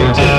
Yeah.